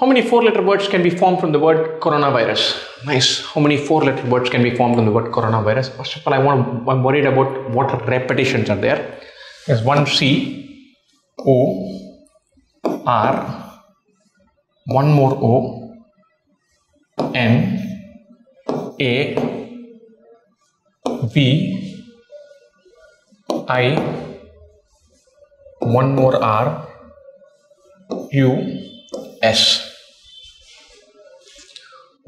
How many four letter words can be formed from the word coronavirus? Nice. How many four letter words can be formed from the word coronavirus? First of all, I want I'm worried about what repetitions are there. There's one C O R one more O N A V I one more R U S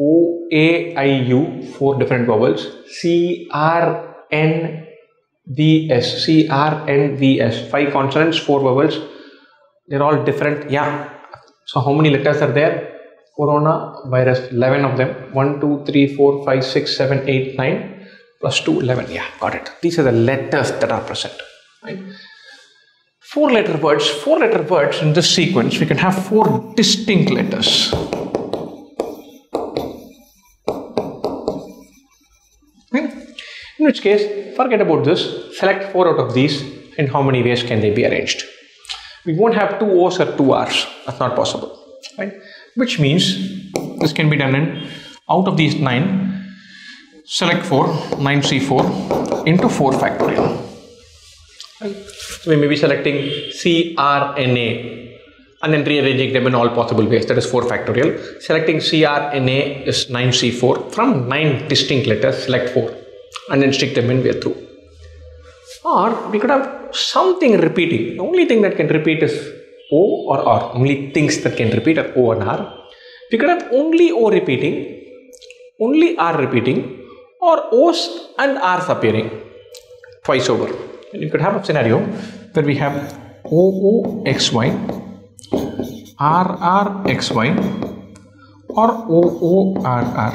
O A I U four different vowels C R N V S C R N V S five consonants four vowels. They're all different. Yeah. So how many letters are there? Corona virus 11 of them. 1 2 3 4 5 6 7 8 9 plus 2 11 yeah got it. These are the letters that are present right? Four letter words four letter words in this sequence we can have four distinct letters in which case forget about this. Select four out of these and how many ways can they be arranged. We won't have two O's or two R's. That's not possible right? Which means this can be done in out of these nine select 4 9c4 into 4 factorial. So we may be selecting C, R, N, A and then rearranging them in all possible ways. That is 4 factorial. Selecting C, R, N, A is 9C4. From 9 distinct letters, select 4 and then stick them in, we are through. Or we could have something repeating. The only thing that can repeat is O or R. Only things that can repeat are O and R. We could have only O repeating, only R repeating, or O's and R's appearing twice over. And you could have a scenario where we have OOXY, RRXY, or OORR.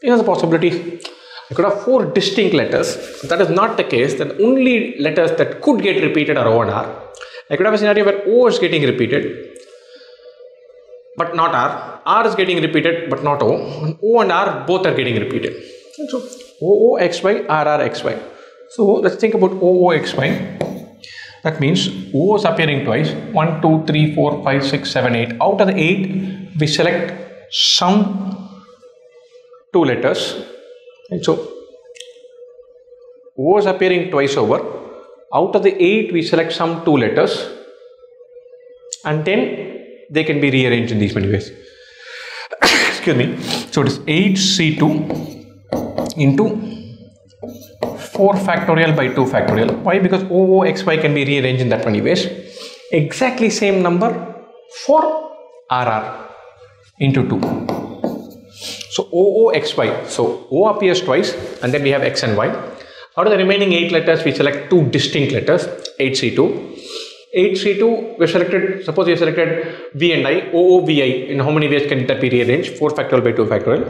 Here's a possibility. You could have four distinct letters. That is not the case, then only letters that could get repeated are O and R. I could have a scenario where O is getting repeated, but not R. R is getting repeated, but not O. And O and R both are getting repeated. And so OOXY, RRXY. So let's think about OOXY. That means O is appearing twice 1, 2, 3, 4, 5, 6, 7, 8. Out of the 8, we select some two letters. And so O is appearing twice over. Out of the 8, we select some two letters. And then they can be rearranged in these many ways. Excuse me. So it is 8C2 into 4 factorial by 2 factorial. Why? Because OOXY can be rearranged in that many ways. Exactly same number for RR into 2. So OOXY. So O appears twice and then we have X and Y. Out of the remaining 8 letters, we select two distinct letters 8C2. 8C2, we selected, suppose we have selected V and I, OOVI. In how many ways can that be rearranged? 4 factorial by 2 factorial.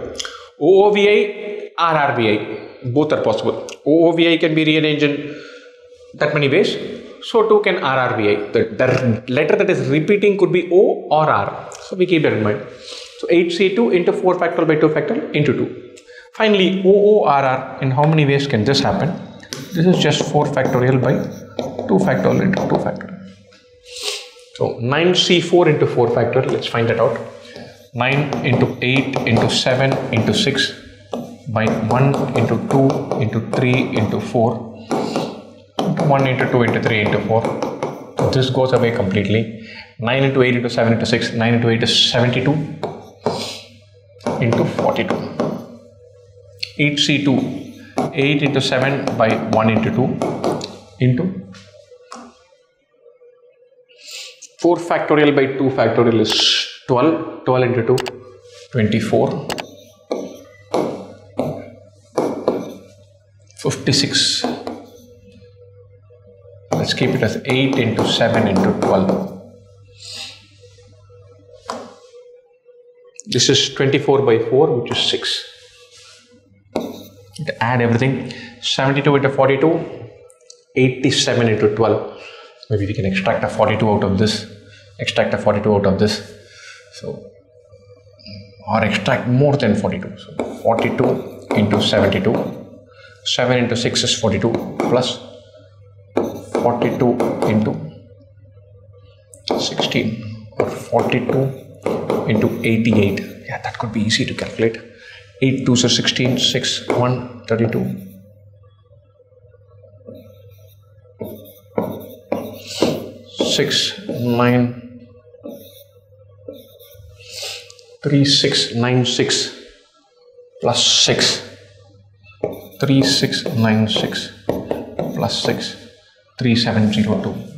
OOVI, RRVI both are possible. OOVI can be rearranged in that many ways. So too can RRVI. The, the letter that is repeating could be O or R. So we keep that in mind. So 8C2 into 4 factorial by 2 factorial into 2. Finally, OORR. In how many ways can this happen? This is just 4 factorial by 2 factorial into 2 factorial. So 9C4 into 4 factorial. Let's find that out. 9 into 8 into 7 into 6 by 1 into 2 into 3 into 4 into 1 into 2 into 3 into 4 so this goes away completely 9 into 8 into 7 into 6 9 into 8 is 72 into 42 8c2 8 into 7 by 1 into 2 into 4 factorial by 2 factorial is 12 12 into 2 24 56 let's keep it as 8 into 7 into 12 this is 24 by 4 which is 6 add everything. 72 into 42 87 into 12 maybe we can extract a 42 out of this extract a 42 out of this. So or extract more than 42 so 42 into 72 7 into 6 is 42 plus 42 into 16 or 42 into 88 yeah that could be easy to calculate. 8 2 are 16 6 1 32 6 9 3 6 9 6 plus 6 3 6 9 6 plus 6 3702